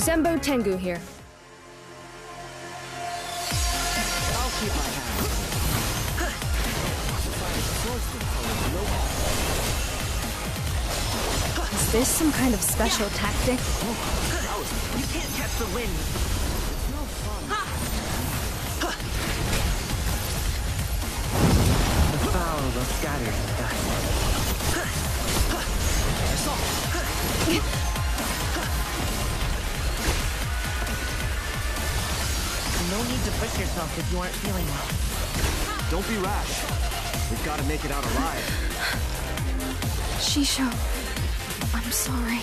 Zembo Tengu here. I'll keep my hand. Is this some kind of special tactic? You can't catch the wind. No need to push yourself if you aren't feeling well. Don't be rash. We've got to make it out alive. Shisho, I'm sorry.